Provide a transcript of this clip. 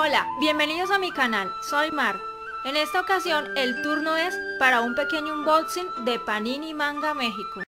Hola, bienvenidos a mi canal, soy Mar. En esta ocasión el turno es para un pequeño unboxing de Panini Manga México.